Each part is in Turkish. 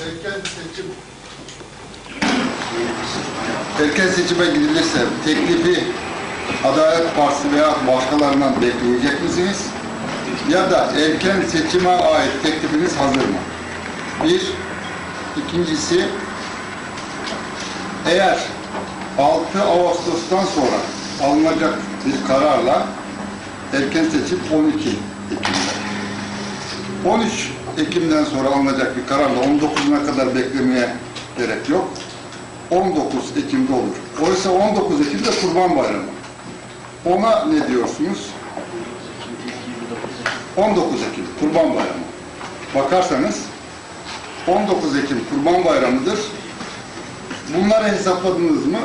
Erken seçim erken seçime gidilirse teklifi Adalet Partisi veya başkalarından bekleyecek misiniz? Ya da erken seçime ait teklifiniz hazır mı? Bir. İkincisi eğer 6 Ağustos'tan sonra alınacak bir kararla erken seçim 12 Ekim'de. 13 Ekim'den sonra alınacak bir kararla 19'una kadar beklemeye gerek yok. 19 Ekim'de olur. Oysa 19 Ekim'de Kurban Bayramı. Ona ne diyorsunuz? 19 Ekim Kurban Bayramı. Bakarsanız 19 Ekim Kurban Bayramı'dır. Bunları hesapladınız mı?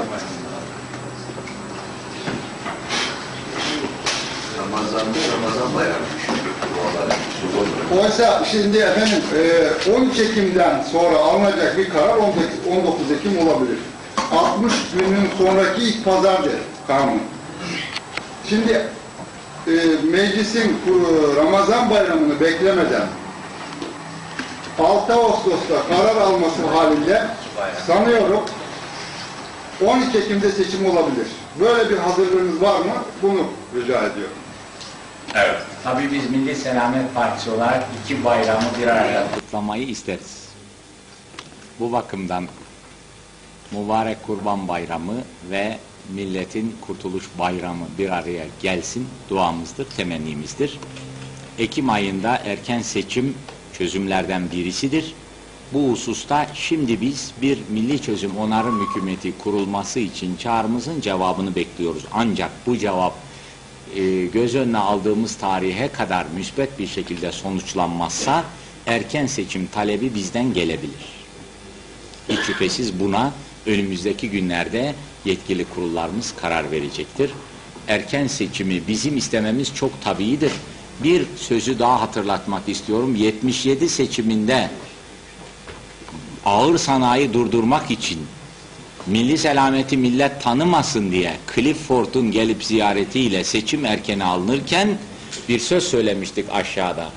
Ramazan'da Ramazan bayramı. Oysa şimdi efendim e, 13 Ekim'den sonra alınacak bir karar 19 19 Ekim olabilir. 60 günün sonraki ilk pazardır kanun. Şimdi e, meclisin e, Ramazan bayramını beklemeden 6 Ağustos'ta karar alması halinde sanıyorum 12 Ekim'de seçim olabilir. Böyle bir hazırlığınız var mı? Bunu rica ediyorum. Evet. Tabii biz Milli Selamet Partisi olarak iki bayramı bir araya kutlamayı isteriz. Bu bakımdan mübarek Kurban Bayramı ve milletin Kurtuluş Bayramı bir araya gelsin duamızdır, temennimizdir. Ekim ayında erken seçim çözümlerden birisidir. Bu hususta şimdi biz bir milli çözüm onarım hükümeti kurulması için çağrımızın cevabını bekliyoruz. Ancak bu cevap e, göz önüne aldığımız tarihe kadar müsbet bir şekilde sonuçlanmazsa erken seçim talebi bizden gelebilir. Hiç şüphesiz buna önümüzdeki günlerde yetkili kurullarımız karar verecektir. Erken seçimi bizim istememiz çok tabiidir. Bir sözü daha hatırlatmak istiyorum. 77 seçiminde ağır sanayi durdurmak için milli selameti millet tanımasın diye Clifford'un gelip ziyaretiyle seçim erkeni alınırken bir söz söylemiştik aşağıda.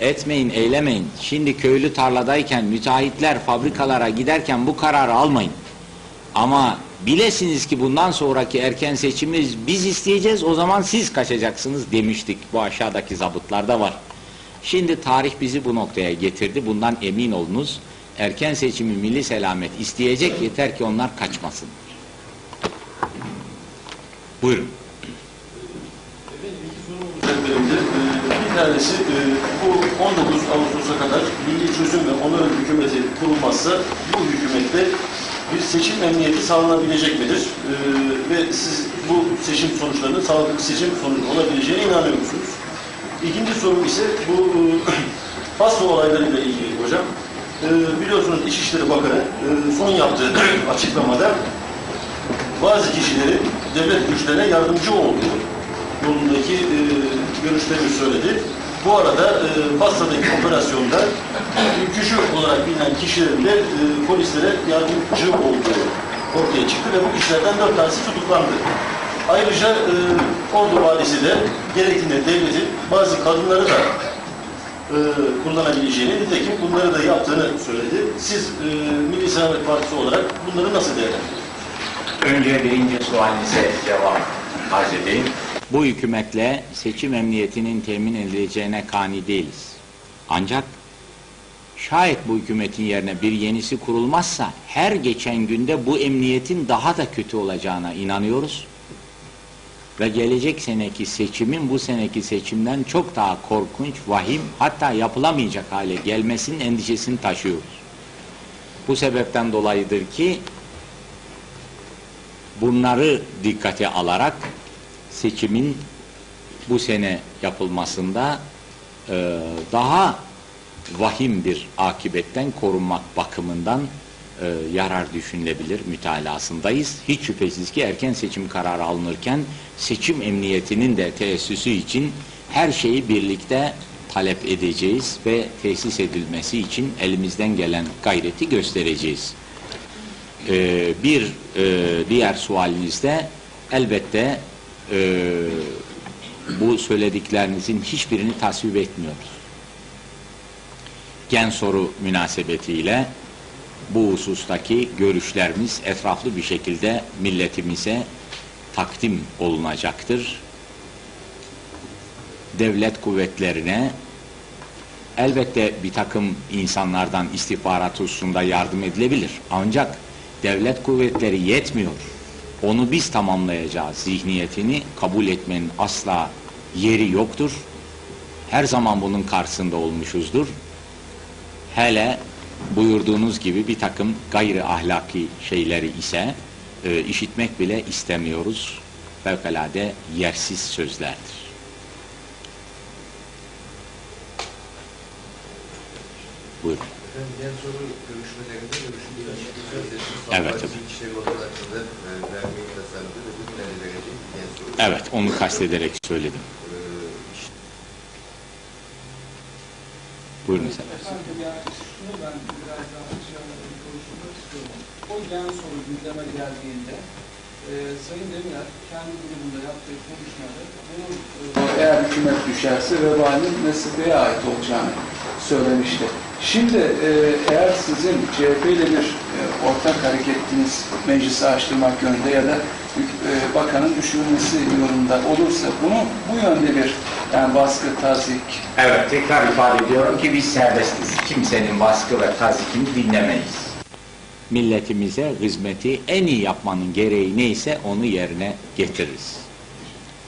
Etmeyin, eylemeyin. Şimdi köylü tarladayken müteahhitler fabrikalara giderken bu kararı almayın. Ama bilesiniz ki bundan sonraki erken seçimi biz isteyeceğiz o zaman siz kaçacaksınız demiştik. Bu aşağıdaki zabıtlarda var. Şimdi tarih bizi bu noktaya getirdi. Bundan emin olunuz. Erken seçimi milli selamet isteyecek yeter ki onlar kaçmasın. Buyurun. Üzerlerinde, e, Bir tanesi e, bu 19 Ağustos'a kadar Milli Çözüm ve Onarım Hükümeti kurulmazsa bu hükümette bir seçim emniyeti sağlanabilecek midir? E, Ve siz bu seçim sonuçlarının sağlıklı seçim sonucu olabileceğine inanıyor musunuz? İkinci sorum ise bu e, Faslı olaylarıyla ilgili hocam. E, Biliyorsunuz İçişleri Bakanı e, son yaptığı açıklamada bazı kişilerin devlet güçlerine yardımcı olduğu yolundaki e, görüşlerini söyledi. Bu arada e, Fas'taki operasyonda ülkücü olarak bilinen kişilerin de e, polislere yardımcı olduğu ortaya çıktı ve bu kişilerden dört tanesi tutuklandı. Ayrıca e, Ordu valisi de gerektiğinde devletin bazı kadınları da e, kullanabileceğini, nitekim bunları da yaptığını söyledi. Siz e, Milli Selamet Partisi olarak bunları nasıl değerlendiriyorsunuz? Önce birinci sualinize cevap arz edeyim. Bu hükümetle seçim emniyetinin temin edileceğine kani değiliz. Ancak şayet bu hükümetin yerine bir yenisi kurulmazsa her geçen günde bu emniyetin daha da kötü olacağına inanıyoruz. Ve gelecek seneki seçimin bu seneki seçimden çok daha korkunç, vahim hatta yapılamayacak hale gelmesinin endişesini taşıyoruz. Bu sebepten dolayıdır ki bunları dikkate alarak seçimin bu sene yapılmasında e, daha vahim bir akibetten korunmak bakımından e, yarar düşünülebilir mütalasındayız. Hiç şüphesiz ki erken seçim kararı alınırken seçim emniyetinin de teessüsü için her şeyi birlikte talep edeceğiz ve tesis edilmesi için elimizden gelen gayreti göstereceğiz. Ee, bir e, diğer sualinizde elbette e, bu söylediklerinizin hiçbirini tasvip etmiyoruz. Gen soru münasebetiyle bu husustaki görüşlerimiz etraflı bir şekilde milletimize takdim olunacaktır. Devlet kuvvetlerine elbette bir takım insanlardan istihbarat hususunda yardım edilebilir. Ancak devlet kuvvetleri yetmiyor. Onu biz tamamlayacağız zihniyetini kabul etmenin asla yeri yoktur. Her zaman bunun karşısında olmuşuzdur. Hele buyurduğunuz gibi bir takım gayri ahlaki şeyleri ise e, işitmek bile istemiyoruz. Fevkalade yersiz sözlerdir. Buyurun. Efendim diğer soru görüşmelerinde görüşmelerinde Evet, e, diğer soru. Evet, onu kastederek söyledim. Ee, iş- Buyurun yani şunu ben biraz daha aşağıda konuşmak istiyorum. O gen soru gündeme geldiğinde e, Sayın Demirel kendi grubunda yaptığı konuşmada bunun e, eğer hükümet düşerse vebalin Nesibe'ye ait olacağını söylemişti. Şimdi e, eğer sizin CHP ile bir ortak hareketiniz meclisi açtırmak yönünde ya da e, bakanın düşürülmesi yolunda olursa bunu bu yönde bir yani baskı, tazik, Evet, tekrar ifade ediyorum ki biz serbestiz. Kimsenin baskı ve tazikini dinlemeyiz. Milletimize hizmeti en iyi yapmanın gereği neyse onu yerine getiririz.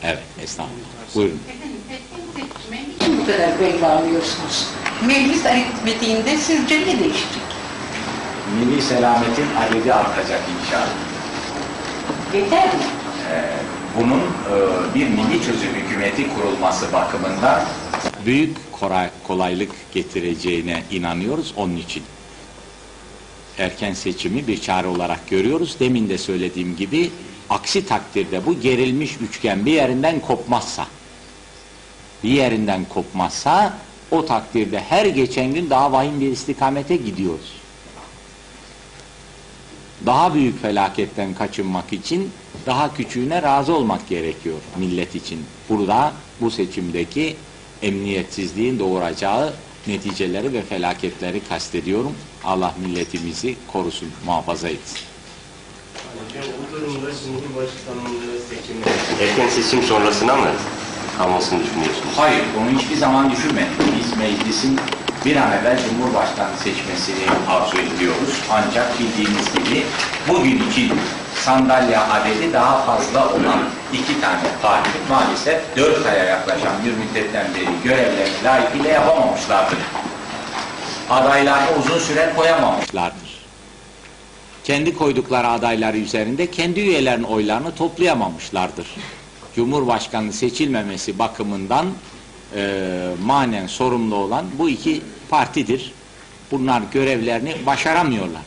Evet, estağfurullah. Buyurun. Efendim, erken seçime niçin bu kadar bel bağlıyorsunuz? Meclis aritmetiğinde sizce ne değişecek? Milli selametin adedi artacak inşallah. Yeter mi? bunun e, bir milli çözüm hükümeti kurulması bakımından büyük kolay- kolaylık getireceğine inanıyoruz onun için. Erken seçimi bir çare olarak görüyoruz. Demin de söylediğim gibi aksi takdirde bu gerilmiş üçgen bir yerinden kopmazsa bir yerinden kopmazsa o takdirde her geçen gün daha vahim bir istikamete gidiyoruz. Daha büyük felaketten kaçınmak için daha küçüğüne razı olmak gerekiyor millet için. Burada bu seçimdeki emniyetsizliğin doğuracağı neticeleri ve felaketleri kastediyorum. Allah milletimizi korusun, muhafaza etsin. Bu durumda Cumhurbaşkanlığı seçimi erken seçim sonrasına mı kalmasını düşünüyorsunuz? Hayır, onu hiçbir zaman düşünmedik. Biz meclisin bir an evvel Cumhurbaşkanı seçmesini arzu ediyoruz. Ancak bildiğiniz gibi bugün için sandalye adedi daha fazla olan iki tane parti maalesef dört aya yaklaşan bir müddetten beri görevlerini layıkıyla yapamamışlardır. Adaylarını uzun süre koyamamışlardır. Kendi koydukları adayları üzerinde kendi üyelerinin oylarını toplayamamışlardır. Cumhurbaşkanı seçilmemesi bakımından e, manen sorumlu olan bu iki partidir. Bunlar görevlerini başaramıyorlar.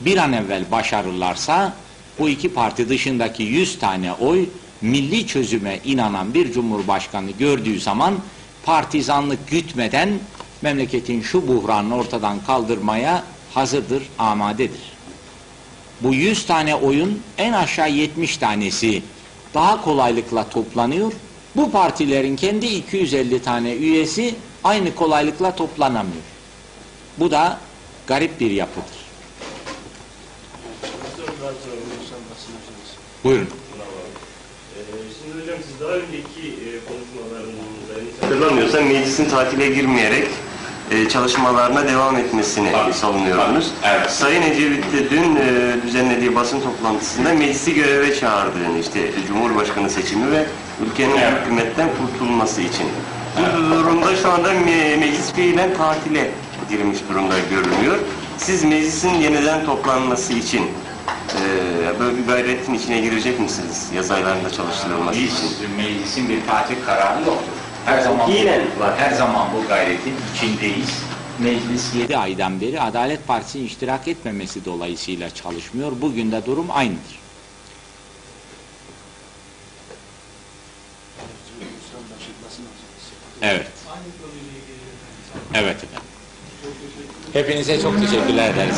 Bir an evvel başarırlarsa bu iki parti dışındaki 100 tane oy milli çözüme inanan bir cumhurbaşkanı gördüğü zaman partizanlık gütmeden memleketin şu buhranını ortadan kaldırmaya hazırdır, amadedir. Bu 100 tane oyun en aşağı 70 tanesi daha kolaylıkla toplanıyor. Bu partilerin kendi 250 tane üyesi aynı kolaylıkla toplanamıyor. Bu da garip bir yapıdır. Buyurun. Şimdi hocam siz daha önceki e, konuşmalarınızda hatırlamıyorsam meclisin tatile girmeyerek e, çalışmalarına devam etmesini Tabii, savunuyordunuz. tabii, evet. Sayın Ecevit de dün e, düzenlediği basın toplantısında meclisi göreve çağırdığını işte Cumhurbaşkanı seçimi ve ülkenin Evet. hükümetten kurtulması için. Bu durumda şu anda me- meclis fiilen tatile girmiş durumda görünüyor. Siz meclisin yeniden toplanması için e, böyle bir gayretin içine girecek misiniz? Yaz aylarında çalıştırılması için. Biz meclisin bir tatil kararı yoktur. Her zaman Fiilen var. her zaman bu gayretin içindeyiz. Meclis 7 aydan beri Adalet Partisi'nin iştirak etmemesi dolayısıyla çalışmıyor. Bugün de durum aynıdır. Evet. Evet efendim. Hepinize çok teşekkürler ederiz.